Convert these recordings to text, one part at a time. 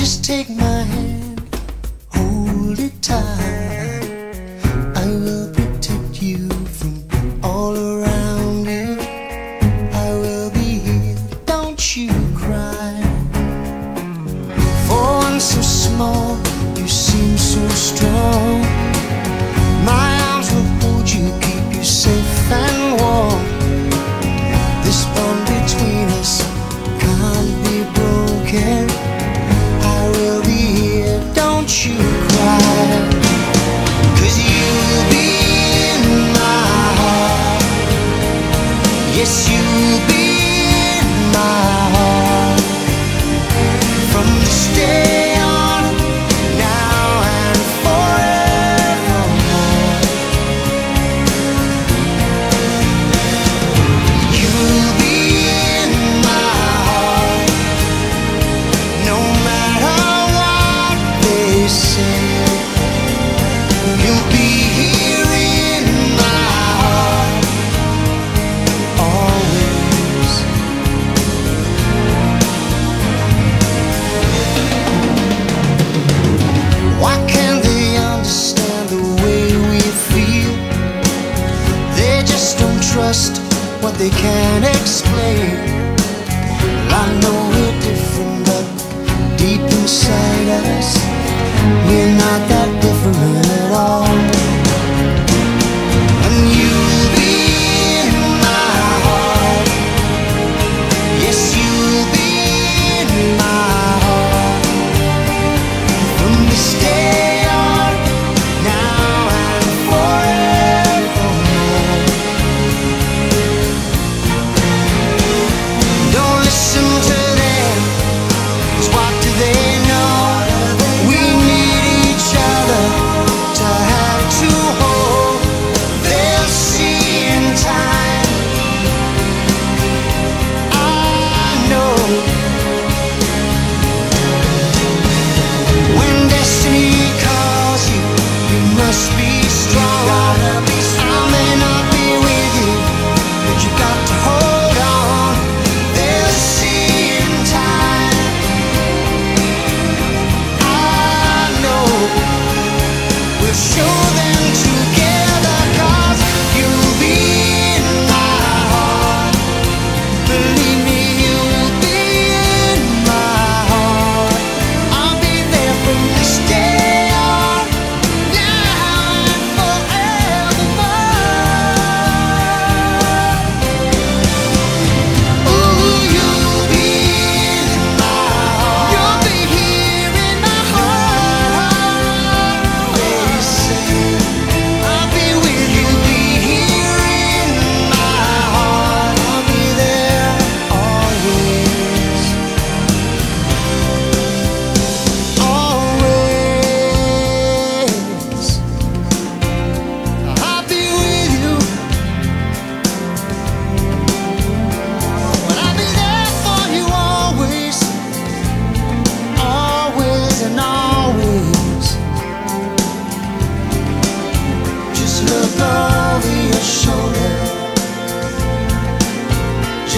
Just take my hand, hold it tight. they can't explain. gotta be strong. I may not be with you, but you gotta.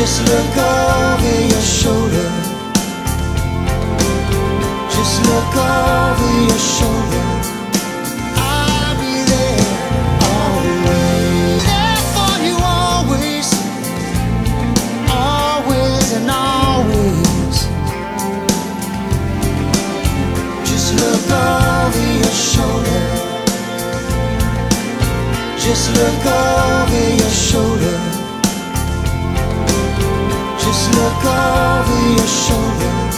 Just look over your shoulder. Just look over your shoulder. I'll be there always. There for you always Always and always. Just look over your shoulder. Just look over your shoulder. as look over your shoulder